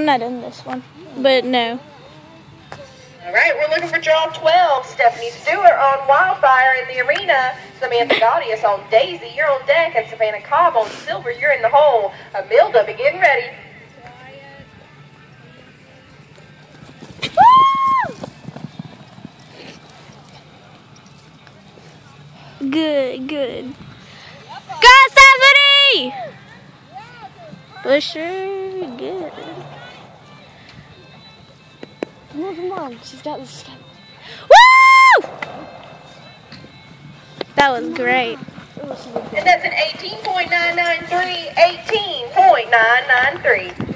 I'm not in this one, but no. All right, we're looking for draw 12. Stephanie Stewart on Wildfire in the arena. Samantha Gaudius on Daisy, you're on deck. And Savannah Cobb on Silver, you're in the hole. Amilda, be getting ready. Good, good. Go, Stephanie! Busher, good. Come on, come on. She's got this. Woo! That was great. Oh, and that's an 18.993, 18.993.